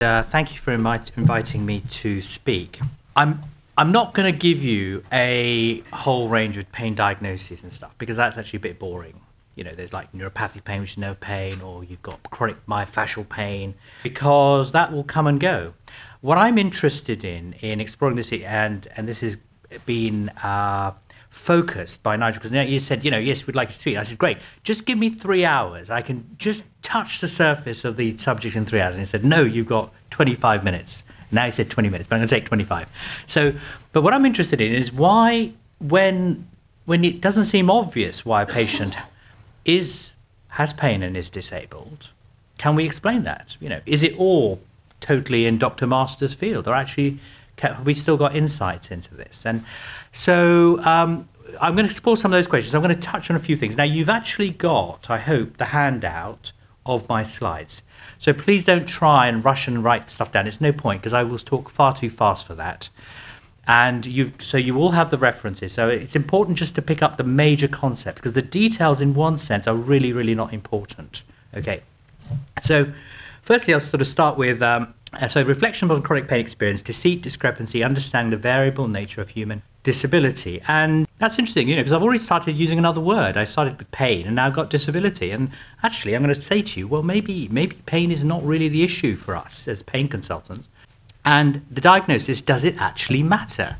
Uh, thank you for invite, inviting me to speak. I'm I'm not going to give you a whole range of pain diagnoses and stuff because that's actually a bit boring. You know, there's like neuropathic pain, which is no pain, or you've got chronic myofascial pain, because that will come and go. What I'm interested in in exploring this, and and this has been uh, focused by Nigel, because you said, you know, yes, we'd like you to speak. I said, great, just give me three hours. I can just touch the surface of the subject in three hours. And he said, no, you've got 25 minutes. Now he said 20 minutes, but I'm going to take 25. So, but what I'm interested in is why, when when it doesn't seem obvious why a patient is has pain and is disabled, can we explain that? You know, is it all totally in Dr. Master's field, or actually have we still got insights into this? And so um, I'm going to explore some of those questions. I'm going to touch on a few things. Now, you've actually got, I hope, the handout of my slides. So please don't try and rush and write stuff down. It's no point because I will talk far too fast for that. And you so you all have the references. So it's important just to pick up the major concepts because the details in one sense are really, really not important. Okay. So firstly, I'll sort of start with um, so reflection on chronic pain experience, deceit, discrepancy, understanding the variable nature of human disability. And that's interesting, you know, because I've already started using another word. I started with pain and now I've got disability. And actually, I'm going to say to you, well, maybe maybe pain is not really the issue for us as pain consultants. And the diagnosis, does it actually matter?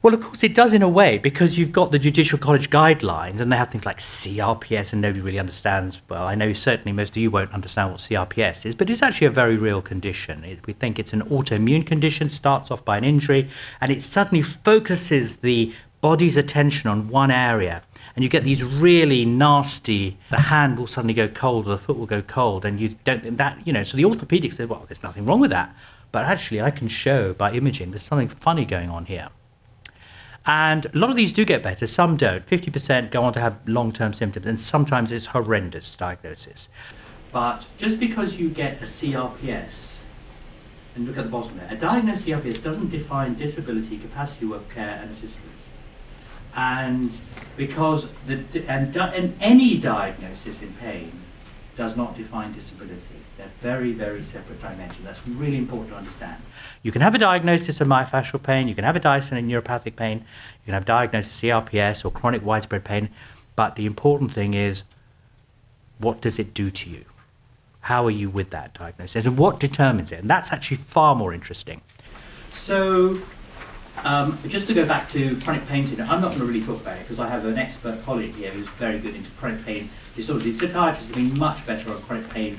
Well, of course, it does in a way because you've got the Judicial College guidelines and they have things like CRPS, and nobody really understands. Well, I know certainly most of you won't understand what CRPS is, but it's actually a very real condition. It, we think it's an autoimmune condition, starts off by an injury, and it suddenly focuses the body's attention on one area. And you get these really nasty, the hand will suddenly go cold or the foot will go cold, and you don't, that, you know, so the orthopedic says, well, there's nothing wrong with that. But actually, I can show by imaging there's something funny going on here. And a lot of these do get better, some don't. 50% go on to have long term symptoms, and sometimes it's horrendous diagnosis. But just because you get a CRPS, and look at the bottom there, a diagnosed CRPS doesn't define disability, capacity work care, and assistance. And because the, and, and any diagnosis in pain does not define disability. They're very, very separate dimensions. That's really important to understand. You can have a diagnosis of myofascial pain, you can have a diagnosis of neuropathic pain, you can have diagnosis of CRPS or chronic widespread pain, but the important thing is what does it do to you? How are you with that diagnosis? And what determines it? And that's actually far more interesting. So um, just to go back to chronic pain syndrome, I'm not going to really talk about it because I have an expert colleague here who's very good into chronic pain disorders. The psychiatrists have much better on chronic pain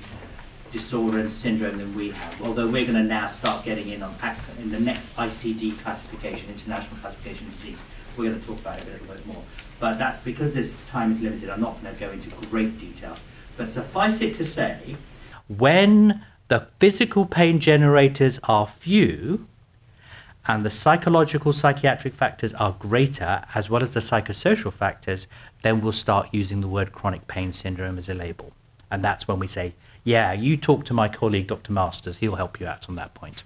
disorder and syndrome than we have, although we're going to now start getting in on ACT in the next ICD classification, International Classification of Disease. We're going to talk about it a little bit more. But that's because this time is limited, I'm not going to go into great detail. But suffice it to say, when the physical pain generators are few, and the psychological psychiatric factors are greater as well as the psychosocial factors, then we'll start using the word chronic pain syndrome as a label. And that's when we say, yeah, you talk to my colleague, Dr. Masters, he'll help you out on that point.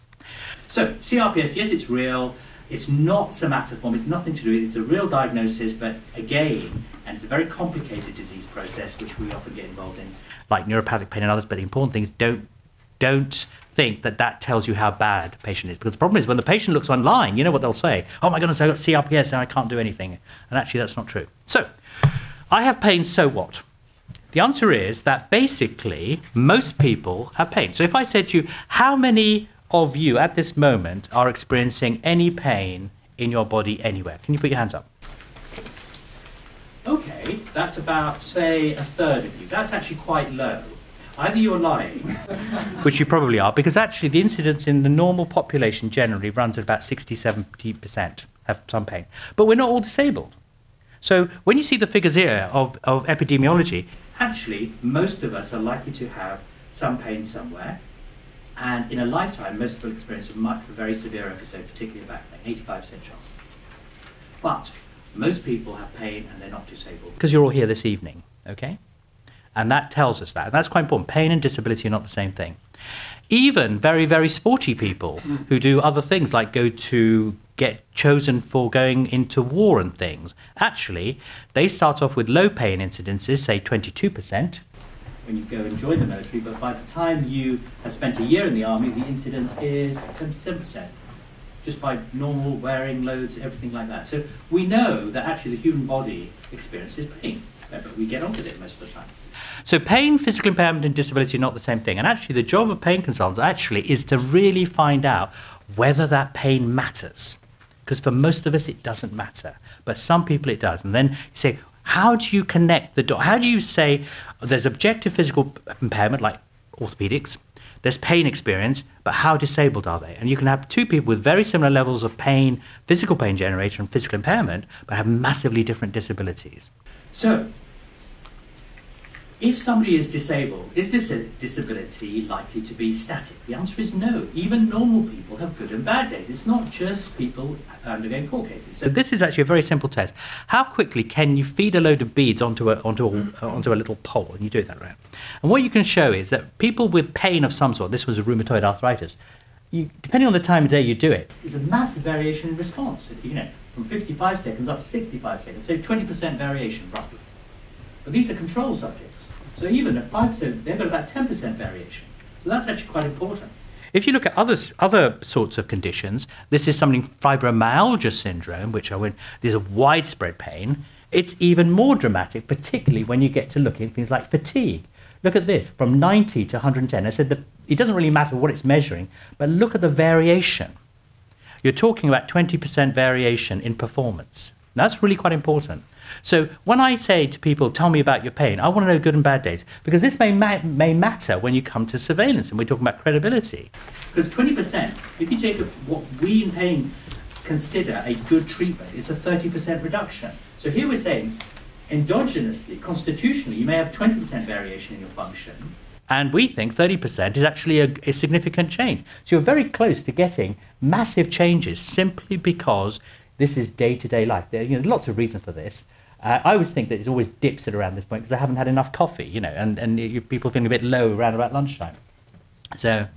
So, CRPS, yes, it's real. It's not somatoform, it's nothing to do with it. It's a real diagnosis, but again, and it's a very complicated disease process, which we often get involved in, like neuropathic pain and others. But the important thing is don't, don't think that that tells you how bad the patient is. Because the problem is when the patient looks online, you know what they'll say? Oh my goodness, I've got CRPS and I can't do anything. And actually, that's not true. So, I have pain, so what? The answer is that basically most people have pain. So if I said to you, how many of you at this moment are experiencing any pain in your body anywhere? Can you put your hands up? Okay, that's about, say, a third of you. That's actually quite low. Either you're lying, which you probably are, because actually the incidence in the normal population generally runs at about 60 70% have some pain. But we're not all disabled. So when you see the figures here of, of epidemiology, actually most of us are likely to have some pain somewhere. And in a lifetime, most people experience a, much, very severe episode, particularly back pain, 85% chance. But most people have pain and they're not disabled. Because you're all here this evening, okay? And that tells us that. And that's quite important. Pain and disability are not the same thing. Even very, very sporty people hmm. who do other things like go to get chosen for going into war and things, actually, they start off with low pain incidences, say 22%, when you go and join the military, but by the time you have spent a year in the army, the incidence is 77%, just by normal wearing loads, everything like that. So we know that actually the human body experiences pain, but we get on with it most of the time. So pain, physical impairment, and disability are not the same thing. And actually, the job of pain consultants actually is to really find out whether that pain matters. Because for most of us, it doesn't matter. But some people, it does. And then you say, how do you connect the dots? How do you say there's objective physical impairment, like orthopedics, there's pain experience, but how disabled are they? And you can have two people with very similar levels of pain, physical pain generator, and physical impairment, but have massively different disabilities. So, if somebody is disabled, is this a disability likely to be static? The answer is no. Even normal people have good and bad days. It's not just people undergoing court cases. So this is actually a very simple test. How quickly can you feed a load of beads onto a, onto a, onto a little pole? And you do it that way. And what you can show is that people with pain of some sort, this was a rheumatoid arthritis, you, depending on the time of day you do it, there's a massive variation in response. You know, from 55 seconds up to 65 seconds, so 20% variation roughly. But these are control subjects. So even at 5%, they've got about 10% variation. So that's actually quite important. If you look at other, other sorts of conditions, this is something fibromyalgia syndrome, which I went, there's a widespread pain. It's even more dramatic, particularly when you get to looking at things like fatigue. Look at this, from 90 to 110. I said that it doesn't really matter what it's measuring, but look at the variation. You're talking about 20% variation in performance. That's really quite important. So when I say to people, tell me about your pain, I want to know good and bad days, because this may, ma- may matter when you come to surveillance and we're talking about credibility. Because 20%, if you take what we in pain consider a good treatment, it's a 30% reduction. So here we're saying, endogenously, constitutionally, you may have 20% variation in your function. And we think 30% is actually a, a significant change. So you're very close to getting massive changes simply because this is day to day life. There are you know, lots of reasons for this. Uh, I always think that it always dips at around this point because I haven't had enough coffee, you know, and, and you, people feeling a bit low around about lunchtime. So,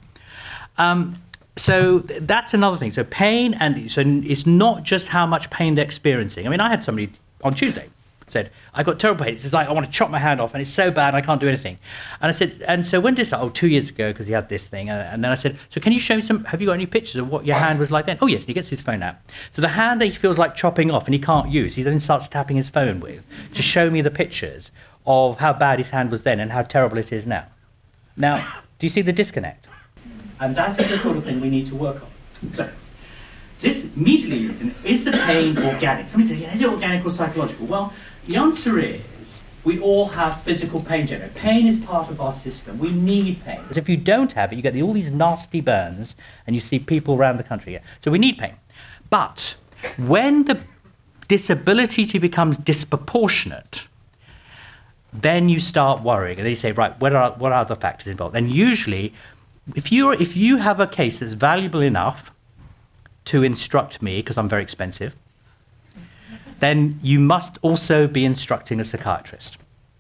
um, so that's another thing. So pain, and so it's not just how much pain they're experiencing. I mean, I had somebody on Tuesday said, I got terrible pain. It's like I want to chop my hand off and it's so bad I can't do anything. And I said, and so when did this, oh, two years ago because he had this thing. Uh, and then I said, so can you show me some, have you got any pictures of what your hand was like then? Oh yes, and he gets his phone out. So the hand that he feels like chopping off and he can't use, he then starts tapping his phone with to show me the pictures of how bad his hand was then and how terrible it is now. Now, do you see the disconnect? And that is the sort of thing we need to work on. So, this immediately in, is the pain organic? Somebody says, yeah, is it organic or psychological? Well, the answer is we all have physical pain generally. Pain is part of our system. We need pain. Because if you don't have it, you get all these nasty burns and you see people around the country. So we need pain. But when the disability becomes disproportionate, then you start worrying. And you say, right, what are, what are the factors involved? And usually, if, you're, if you have a case that's valuable enough to instruct me, because I'm very expensive, then you must also be instructing a psychiatrist.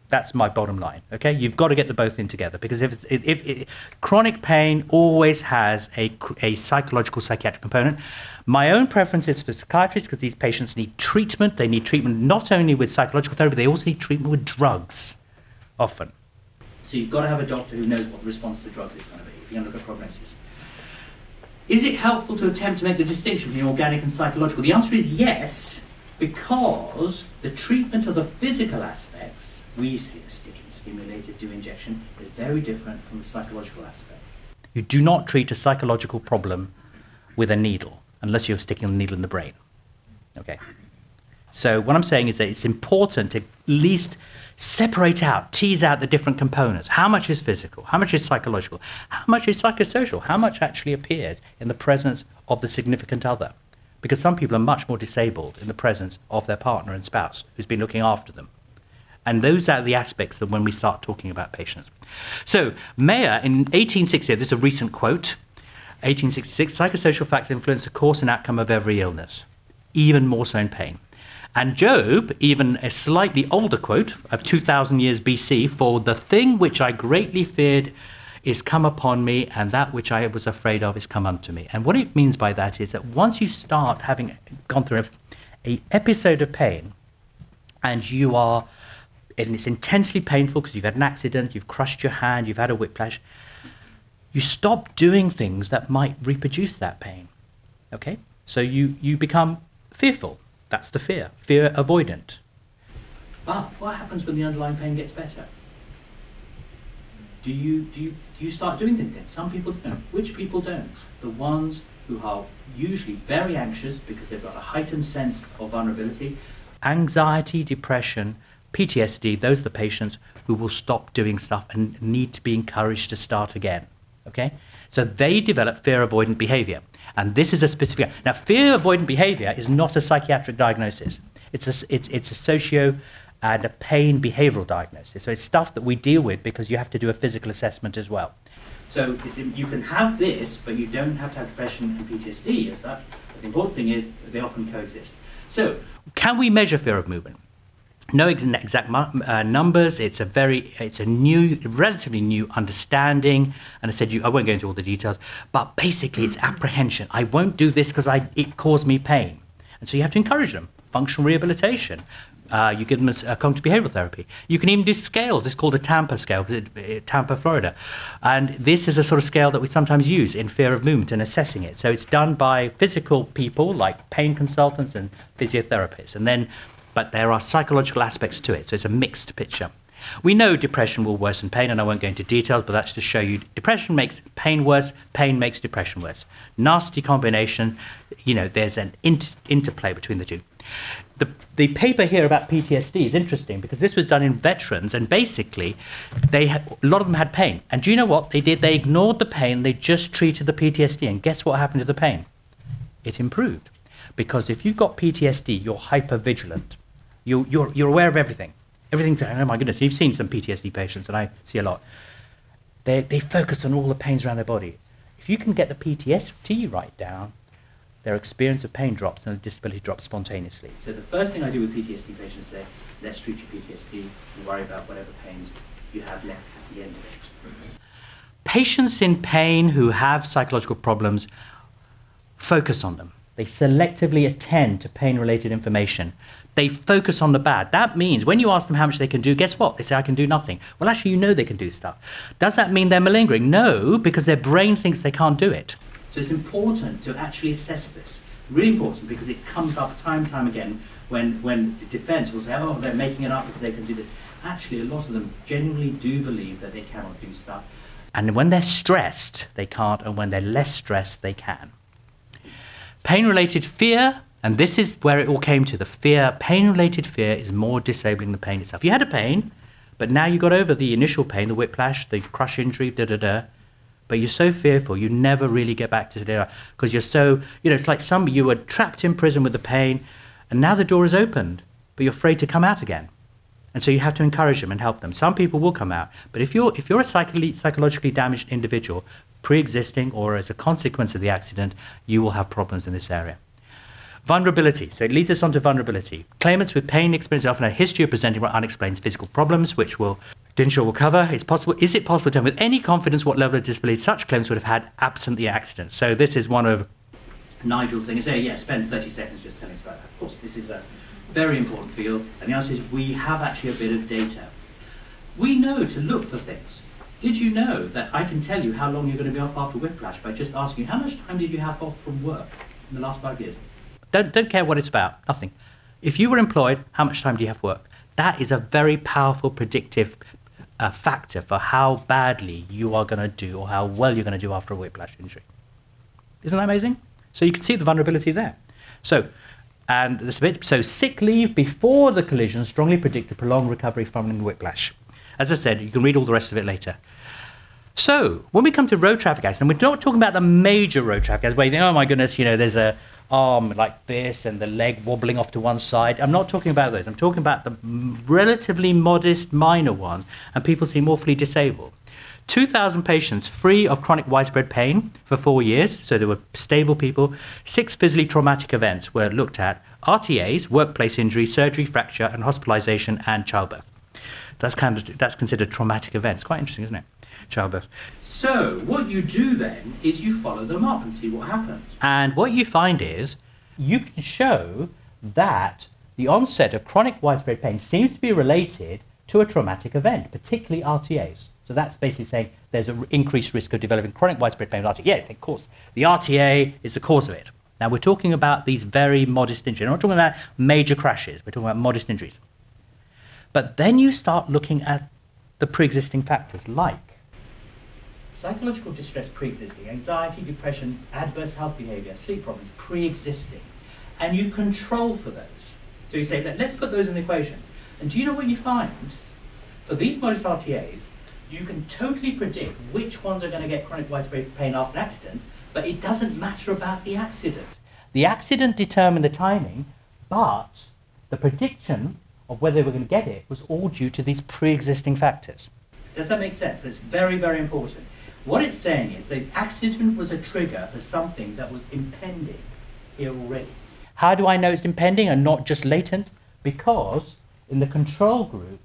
That's my bottom line. Okay, you've got to get the both in together because if, if, if chronic pain always has a, a psychological psychiatric component. My own preference is for psychiatrists because these patients need treatment. They need treatment not only with psychological therapy, they also need treatment with drugs, often. So you've got to have a doctor who knows what the response to drugs is going to be if you're going to look at prognosis. Is it helpful to attempt to make the distinction between organic and psychological? The answer is yes, because the treatment of the physical aspects, we sticking, stimulated, do injection, is very different from the psychological aspects. You do not treat a psychological problem with a needle unless you're sticking the needle in the brain. Okay? So what I'm saying is that it's important to at least separate out, tease out the different components. How much is physical? How much is psychological? How much is psychosocial? How much actually appears in the presence of the significant other? Because some people are much more disabled in the presence of their partner and spouse who's been looking after them. And those are the aspects that when we start talking about patients. So, Mayer in 1860, this is a recent quote 1866, psychosocial factors influence the course and outcome of every illness, even more so in pain. And Job, even a slightly older quote of 2000 years BC, for the thing which I greatly feared is come upon me, and that which I was afraid of is come unto me. And what it means by that is that once you start having gone through a, a episode of pain, and you are and it's intensely painful because you've had an accident, you've crushed your hand, you've had a whiplash, you stop doing things that might reproduce that pain. Okay? So you, you become fearful. That's the fear, fear avoidant. But what happens when the underlying pain gets better? Do you, do you, you start doing things? Some people don't. Which people don't? The ones who are usually very anxious because they've got a heightened sense of vulnerability. Anxiety, depression, PTSD, those are the patients who will stop doing stuff and need to be encouraged to start again. Okay? So they develop fear avoidant behavior. And this is a specific. Now, fear avoidant behavior is not a psychiatric diagnosis, it's a, it's, it's a socio and a pain behavioral diagnosis. So it's stuff that we deal with because you have to do a physical assessment as well. So you can have this, but you don't have to have depression and PTSD as such. But the important thing is they often coexist. So, can we measure fear of movement? No exact uh, numbers. It's a very, it's a new, relatively new understanding. And I said, you, I won't go into all the details, but basically, it's apprehension. I won't do this because it caused me pain, and so you have to encourage them. Functional rehabilitation, uh, you give them a, a cognitive behavioral therapy. You can even do scales. It's called a Tampa scale, because it, it, Tampa, Florida. And this is a sort of scale that we sometimes use in fear of movement and assessing it. So it's done by physical people like pain consultants and physiotherapists. And then, but there are psychological aspects to it. So it's a mixed picture. We know depression will worsen pain, and I won't go into details, but that's to show you depression makes pain worse, pain makes depression worse. Nasty combination, you know, there's an inter- interplay between the two the, the paper here about PTSD is interesting because this was done in veterans, and basically, they had, a lot of them had pain. And do you know what they did? They ignored the pain. They just treated the PTSD, and guess what happened to the pain? It improved, because if you've got PTSD, you're hyper vigilant. You, you're you're aware of everything. Everything's oh my goodness. You've seen some PTSD patients, and I see a lot. They they focus on all the pains around their body. If you can get the PTSD right down, their experience of pain drops and the disability drops spontaneously. So the first thing I do with PTSD patients is say, let's treat your PTSD and worry about whatever pains you have left at the end of it. Patients in pain who have psychological problems focus on them. They selectively attend to pain related information. They focus on the bad. That means when you ask them how much they can do, guess what? They say, I can do nothing. Well, actually, you know they can do stuff. Does that mean they're malingering? No, because their brain thinks they can't do it. So it's important to actually assess this. Really important because it comes up time and time again when, when the defense will say, oh, they're making it up because they can do this. Actually, a lot of them genuinely do believe that they cannot do stuff. And when they're stressed, they can't, and when they're less stressed, they can. Pain related fear, and this is where it all came to the fear. Pain related fear is more disabling than pain itself. You had a pain, but now you got over the initial pain, the whiplash, the crush injury, da da da but you're so fearful you never really get back to the because you're so you know it's like some you were trapped in prison with the pain and now the door is opened but you're afraid to come out again and so you have to encourage them and help them some people will come out but if you're if you're a psychologically, psychologically damaged individual pre-existing or as a consequence of the accident you will have problems in this area Vulnerability. So it leads us on to vulnerability. Claimants with pain experience often have a history of presenting unexplained physical problems, which will Dinshaw will cover. It's possible. Is it possible to tell with any confidence what level of disability such claims would have had absent the accident? So this is one of Nigel's things. Yeah, spend 30 seconds just telling us about that. Of course, this is a very important field, and the answer is we have actually a bit of data. We know to look for things. Did you know that I can tell you how long you're going to be off after whiplash by just asking you how much time did you have off from work in the last five years? Don't, don't care what it's about, nothing. If you were employed, how much time do you have work? That is a very powerful predictive a factor for how badly you are going to do or how well you're going to do after a whiplash injury. Isn't that amazing? So you can see the vulnerability there. So, and this bit, so sick leave before the collision strongly predicted prolonged recovery from whiplash. As I said, you can read all the rest of it later. So, when we come to road traffic accidents, we're not talking about the major road traffic accidents where you think, oh my goodness, you know, there's a arm like this and the leg wobbling off to one side. I'm not talking about those. I'm talking about the relatively modest minor ones, and people seem awfully disabled. 2,000 patients free of chronic widespread pain for four years, so they were stable people. Six physically traumatic events were looked at RTAs, workplace injury, surgery, fracture, and hospitalization and childbirth. That's, kind of, that's considered traumatic events. Quite interesting, isn't it? Childbirth. So, what you do then is you follow them up and see what happens. And what you find is you can show that the onset of chronic widespread pain seems to be related to a traumatic event, particularly RTAs. So that's basically saying there's an increased risk of developing chronic widespread pain with RTA. Yes, of course, the RTA is the cause of it. Now we're talking about these very modest injuries. We're not talking about major crashes. We're talking about modest injuries. But then you start looking at the pre-existing factors like psychological distress pre-existing, anxiety, depression, adverse health behavior, sleep problems pre-existing, and you control for those. So you say, let's put those in the equation. And do you know what you find? For these modest RTAs, you can totally predict which ones are going to get chronic widespread pain after an accident, but it doesn't matter about the accident. The accident determined the timing, but the prediction of whether they were going to get it was all due to these pre-existing factors. Does that make sense? That's very, very important. What it's saying is the accident was a trigger for something that was impending here already. How do I know it's impending and not just latent? Because in the control group,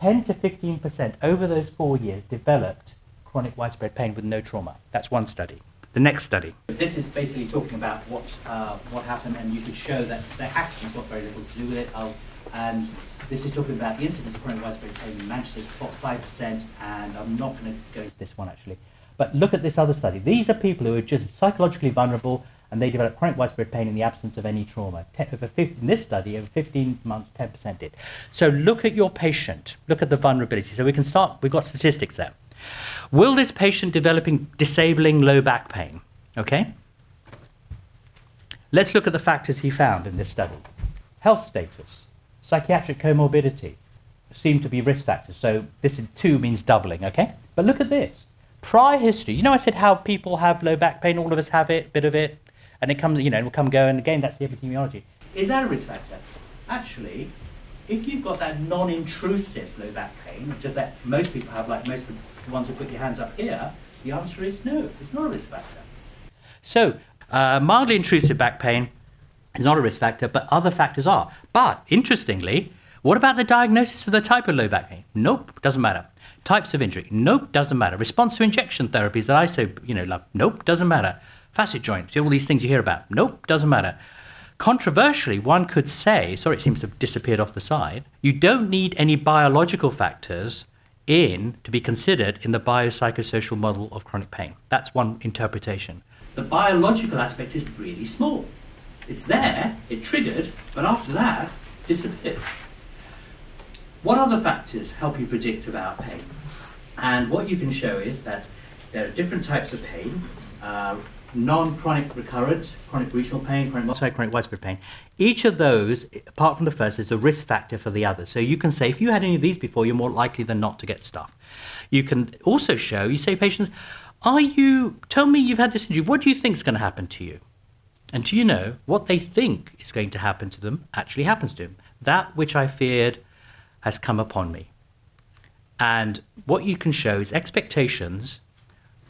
10 to 15% over those four years developed chronic widespread pain with no trauma. That's one study. The next study. This is basically talking about what, uh, what happened, and you could show that the accident got very little to do with it. I'll, and this is talking about the incidence of chronic widespread pain in Manchester, top 5%, and I'm not going to go into this one actually. But look at this other study. These are people who are just psychologically vulnerable and they develop chronic widespread pain in the absence of any trauma. in this study, over 15 months, 10% did. So look at your patient. Look at the vulnerability. So we can start, we've got statistics there. Will this patient developing disabling low back pain? Okay? Let's look at the factors he found in this study. Health status, psychiatric comorbidity seem to be risk factors. So this in two means doubling, okay? But look at this. Prior history. You know I said how people have low back pain, all of us have it, a bit of it, and it comes, you know, it will come go, and again, that's the epidemiology. Is that a risk factor? Actually, if you've got that non-intrusive low back pain, which is that most people have, like most of the ones who put your hands up here, the answer is no, it's not a risk factor. So, uh, mildly intrusive back pain is not a risk factor, but other factors are. But interestingly, what about the diagnosis of the type of low back pain? Nope, doesn't matter. Types of injury? Nope, doesn't matter. Response to injection therapies that I so you know love? Nope, doesn't matter facet joints, all these things you hear about. Nope, doesn't matter. Controversially, one could say, sorry, it seems to have disappeared off the side, you don't need any biological factors in to be considered in the biopsychosocial model of chronic pain. That's one interpretation. The biological aspect is really small. It's there, it triggered, but after that, disappears. What other factors help you predict about pain? And what you can show is that there are different types of pain. Uh, non-chronic recurrent, chronic regional pain, chronic multi-chronic widespread pain. Each of those, apart from the first, is a risk factor for the other. So you can say if you had any of these before, you're more likely than not to get stuff. You can also show, you say patients, are you, tell me you've had this injury, what do you think is going to happen to you? And do you know what they think is going to happen to them actually happens to them? That which I feared has come upon me. And what you can show is expectations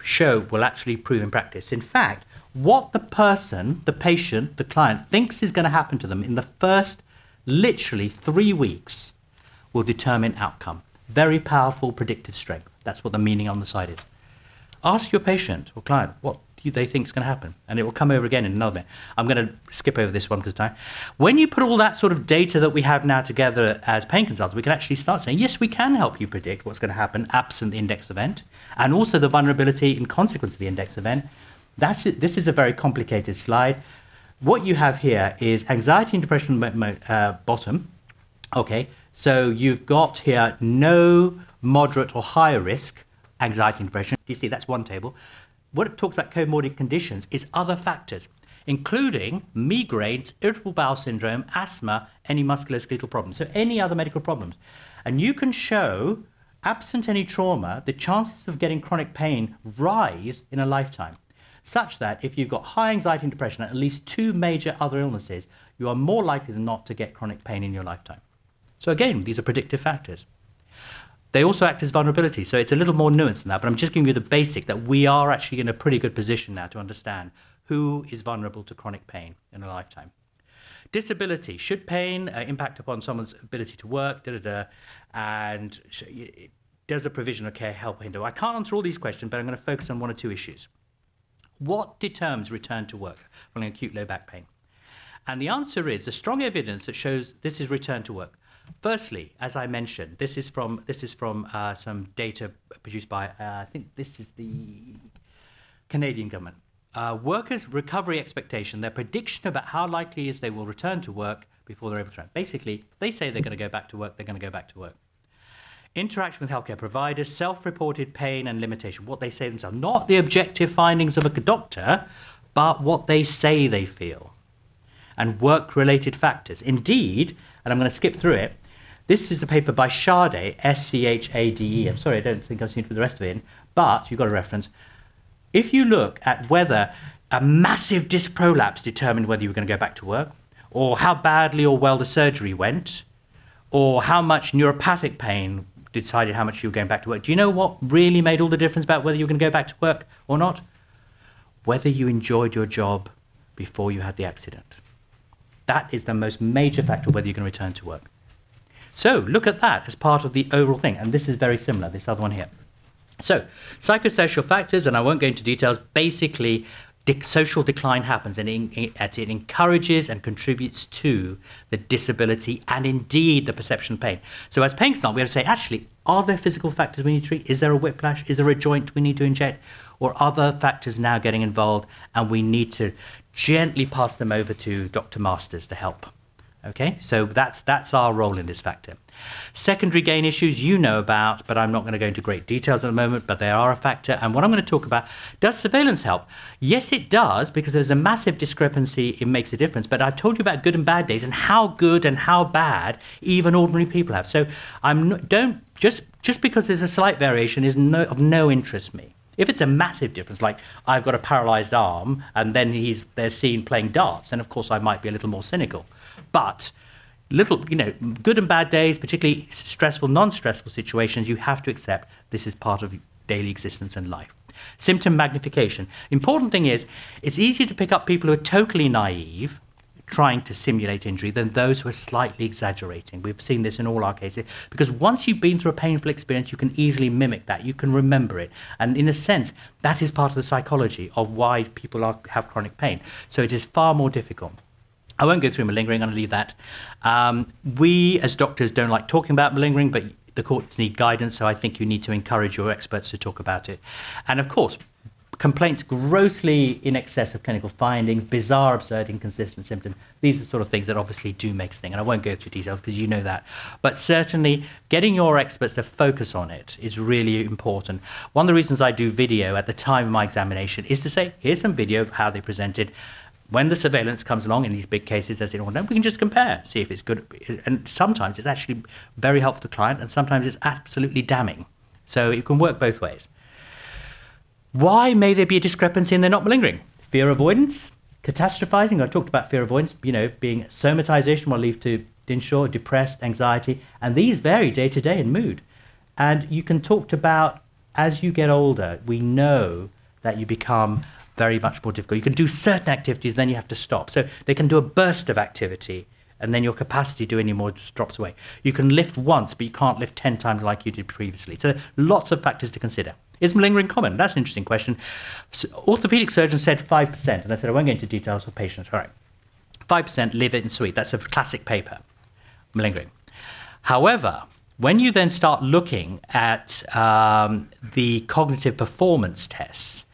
show will actually prove in practice. In fact, what the person, the patient, the client thinks is going to happen to them in the first literally three weeks will determine outcome. Very powerful predictive strength. That's what the meaning on the side is. Ask your patient or client what they think is going to happen. And it will come over again in another minute. I'm going to skip over this one because time. When you put all that sort of data that we have now together as pain consultants, we can actually start saying, yes, we can help you predict what's going to happen absent the index event and also the vulnerability in consequence of the index event. That's it. This is a very complicated slide. What you have here is anxiety and depression uh, bottom. Okay, so you've got here no moderate or higher risk anxiety and depression. You see, that's one table what it talks about comorbid conditions is other factors, including migraines, irritable bowel syndrome, asthma, any musculoskeletal problems, so any other medical problems. And you can show, absent any trauma, the chances of getting chronic pain rise in a lifetime, such that if you've got high anxiety and depression and at least two major other illnesses, you are more likely than not to get chronic pain in your lifetime. So again, these are predictive factors. They also act as vulnerability, so it's a little more nuanced than that, but I'm just giving you the basic that we are actually in a pretty good position now to understand who is vulnerable to chronic pain in a lifetime. Disability. Should pain uh, impact upon someone's ability to work? Da, da, da, and does a provision of care help hinder? I can't answer all these questions, but I'm going to focus on one or two issues. What determines return to work following acute low back pain? And the answer is the strong evidence that shows this is return to work Firstly, as I mentioned, this is from this is from uh, some data produced by uh, I think this is the Canadian government. Uh, workers' recovery expectation, their prediction about how likely is they will return to work before they're able to. Basically, they say they're going to go back to work, they're going to go back to work. Interaction with healthcare providers, self-reported pain and limitation, what they say themselves, not the objective findings of a doctor, but what they say they feel, and work-related factors. Indeed, and I'm going to skip through it. This is a paper by Schade, S C H A D E. I'm sorry, I don't think I've seen it with the rest of it in, but you've got a reference. If you look at whether a massive disc prolapse determined whether you were going to go back to work, or how badly or well the surgery went, or how much neuropathic pain decided how much you were going back to work, do you know what really made all the difference about whether you were going to go back to work or not? Whether you enjoyed your job before you had the accident. That is the most major factor whether you can return to work. So look at that as part of the overall thing. And this is very similar, this other one here. So, psychosocial factors, and I won't go into details, basically, social decline happens and it, encourages and contributes to the disability and indeed the perception of pain. So, as pain consultant, we have to say, actually, are there physical factors we need to treat? Is there a whiplash? Is there a joint we need to inject? Or other factors now getting involved and we need to gently pass them over to Dr. Masters to help? Okay, so that's that's our role in this factor. Secondary gain issues you know about, but I'm not going to go into great details at the moment, but they are a factor. And what I'm going to talk about, does surveillance help? Yes, it does, because there's a massive discrepancy, it makes a difference. But I've told you about good and bad days and how good and how bad even ordinary people have. So I'm not, don't just just because there's a slight variation is no, of no interest me. If it's a massive difference, like I've got a paralyzed arm and then he's they're seen playing darts, then of course I might be a little more cynical. But little, you know, good and bad days, particularly stressful, non-stressful situations, you have to accept this is part of daily existence and life. Symptom magnification. Important thing is, it's easier to pick up people who are totally naive, trying to simulate injury, than those who are slightly exaggerating. We've seen this in all our cases because once you've been through a painful experience, you can easily mimic that. You can remember it, and in a sense, that is part of the psychology of why people are, have chronic pain. So it is far more difficult. I won't go through malingering, I'm going to leave that. Um, we, as doctors, don't like talking about malingering, but the courts need guidance, so I think you need to encourage your experts to talk about it. And of course, complaints grossly in excess of clinical findings, bizarre, absurd, inconsistent symptoms. These are the sort of things that obviously do make a thing. And I won't go through details because you know that. But certainly getting your experts to focus on it is really important. One of the reasons I do video at the time of my examination is to say, here's some video of how they presented when the surveillance comes along in these big cases, as in all we can just compare, see if it's good. And sometimes it's actually very helpful to the client, and sometimes it's absolutely damning. So it can work both ways. Why may there be a discrepancy in their not malingering? Fear avoidance, catastrophizing. I talked about fear avoidance, you know, being somatization will lead to Dinshaw, depressed, anxiety, and these vary day to day in mood. And you can talk about as you get older, we know that you become very much more difficult. You can do certain activities, then you have to stop. So they can do a burst of activity, and then your capacity to do any more just drops away. You can lift once, but you can't lift 10 times like you did previously. So lots of factors to consider. Is malingering common? That's an interesting question. So, orthopedic surgeons said 5%, and I said I won't go into details for patients. All right. 5% Leavitt and Sweet. That's a classic paper, malingering. However, when you then start looking at um, the cognitive performance tests,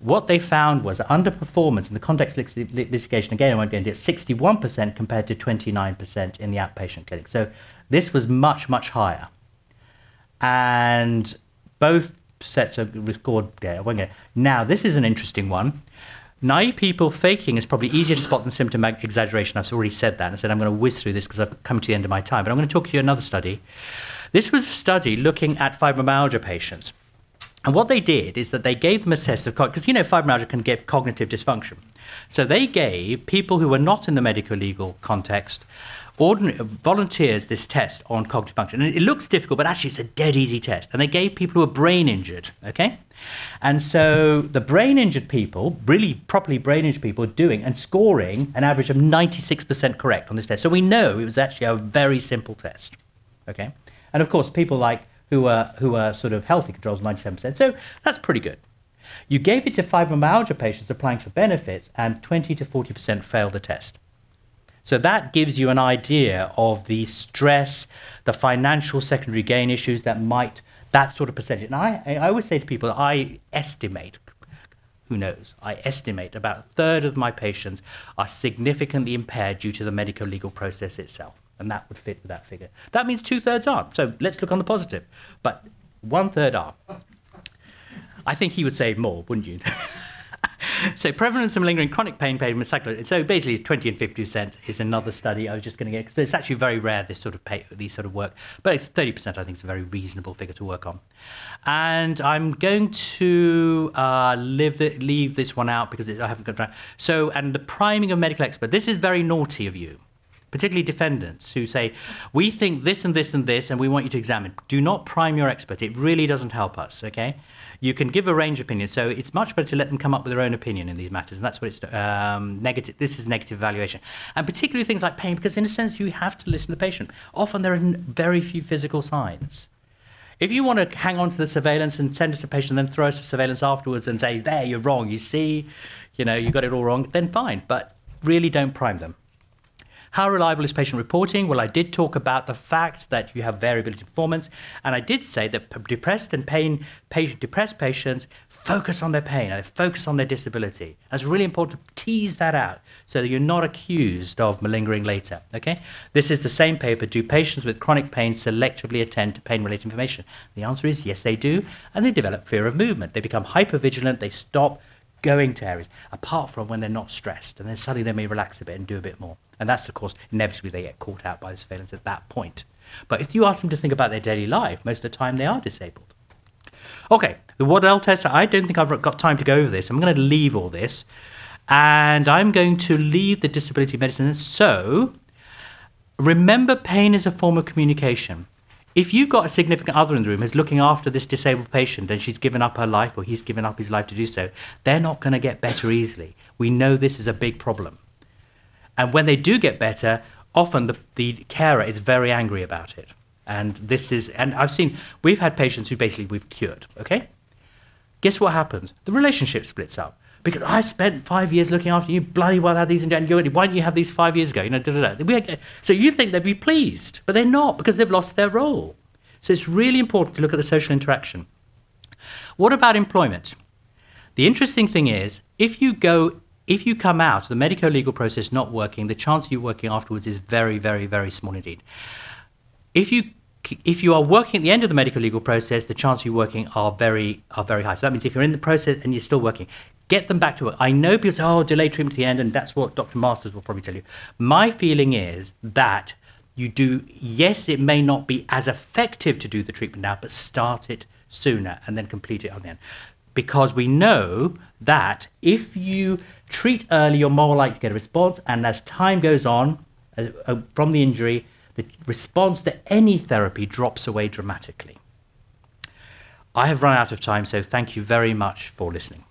what they found was underperformance in the context litigation, again, I won't go into it, 61% compared to 29% in the outpatient clinic. So this was much, much higher. And both sets of record data. Now, this is an interesting one. Naive people faking is probably easier to spot than symptom exaggeration. I've already said that. I said I'm going to whiz through this because I've come to the end of my time. But I'm going to talk to you another study. This was a study looking at fibromyalgia patients. And what they did is that they gave them a test of because you know fibromyalgia can give cognitive dysfunction. So they gave people who were not in the medical legal context ordinary volunteers this test on cognitive function. And it looks difficult, but actually it's a dead easy test. And they gave people who were brain injured, okay? And so the brain injured people, really properly brain injured people, doing and scoring an average of 96% correct on this test. So we know it was actually a very simple test, okay? And of course, people like who are, who are sort of healthy controls, 97%. So that's pretty good. You gave it to fibromyalgia patients applying for benefits, and 20 to 40% failed the test. So that gives you an idea of the stress, the financial secondary gain issues that might, that sort of percentage. And I, I always say to people, I estimate, who knows, I estimate about a third of my patients are significantly impaired due to the medico legal process itself. And that would fit with that figure. That means two thirds aren't. So let's look on the positive. But one third are. I think he would say more, wouldn't you? so prevalence of lingering chronic pain pain with cyclo. So basically, 20 and 50 percent is another study I was just going to get because it's actually very rare this sort of pay, these sort of work, but it's 30 percent I think is a very reasonable figure to work on. And I'm going to uh, leave, the, leave this one out because it, I haven't got around. So and the priming of medical expert. This is very naughty of you particularly defendants who say, We think this and this and this, and we want you to examine. Do not prime your expert. It really doesn't help us, okay? You can give a range of opinions, so it's much better to let them come up with their own opinion in these matters, and that's what it's um, negative. This is negative evaluation, and particularly things like pain, because in a sense you have to listen to the patient. Often there are very few physical signs. If you want to hang on to the surveillance and send us a patient, and then throw us a surveillance afterwards and say, "There, you're wrong. You see, you know, you got it all wrong," then fine. But really, don't prime them. How reliable is patient reporting? Well, I did talk about the fact that you have variability in performance, and I did say that depressed and pain, patient, depressed patients focus on their pain, they focus on their disability. That's really important to tease that out so that you're not accused of malingering later. Okay? This is the same paper. Do patients with chronic pain selectively attend to pain-related information? The answer is yes, they do, and they develop fear of movement. They become hypervigilant. They stop going to areas, apart from when they're not stressed, and then suddenly they may relax a bit and do a bit more. And that's, of course, inevitably they get caught out by the surveillance at that point. But if you ask them to think about their daily life, most of the time they are disabled. Okay, the Waddell test, I don't think I've got time to go over this. I'm going to leave all this. And I'm going to leave the disability medicine. So, remember pain is a form of communication. If you've got a significant other in the room who's looking after this disabled patient and she's given up her life or he's given up his life to do so, they're not going to get better easily. We know this is a big problem. And when they do get better, often the, the carer is very angry about it. And this is, and I've seen, we've had patients who basically we've cured, okay? Guess what happens? The relationship splits up. Because I spent five years looking after you, bloody well had these, and why didn't you have these five years ago? You know, da, da, da. So you think they'd be pleased, but they're not because they've lost their role. So it's really important to look at the social interaction. What about employment? The interesting thing is, if you go if you come out, the medico-legal process not working, the chance of you working afterwards is very, very, very small indeed. If you if you are working at the end of the medical legal process, the chance of you working are very are very high. So that means if you're in the process and you're still working, get them back to work. I know people say, "Oh, delay treatment to the end," and that's what Dr. Masters will probably tell you. My feeling is that you do. Yes, it may not be as effective to do the treatment now, but start it sooner and then complete it on the end because we know that if you treat early, you're more likely to get a response. And as time goes on uh, uh, from the injury, the response to any therapy drops away dramatically. I have run out of time, so thank you very much for listening.